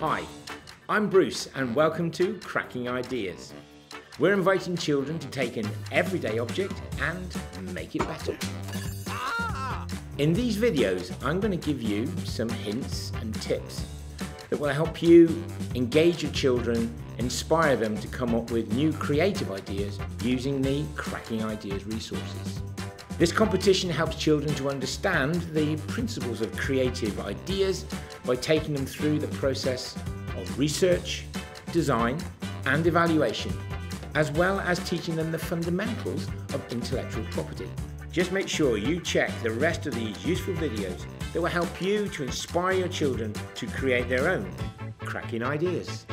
Hi, I'm Bruce and welcome to Cracking Ideas. We're inviting children to take an everyday object and make it better. Ah! In these videos, I'm going to give you some hints and tips that will help you engage your children, inspire them to come up with new creative ideas using the Cracking Ideas resources. This competition helps children to understand the principles of creative ideas by taking them through the process of research, design and evaluation, as well as teaching them the fundamentals of intellectual property. Just make sure you check the rest of these useful videos that will help you to inspire your children to create their own cracking ideas.